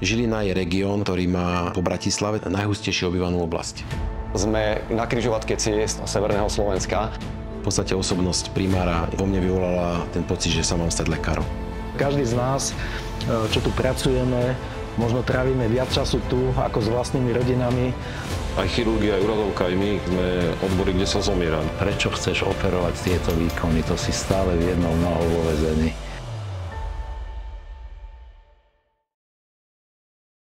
Žilina je región, ktorý má po Bratislave najhustejšie obývanú oblasť. Sme na križovatke ciest severného Slovenska. V podstate osobnosť primára vo mne vyvolala ten pocit, že sa mám stať lekárom. Každý z nás, e, čo tu pracujeme, možno trávime viac času tu ako s vlastnými rodinami. Aj chirurgia, aj uradovka, aj my sme odbory, kde sa zomiera. Prečo chceš operovať tieto výkony? To si stále v jednou nohou vo vezení.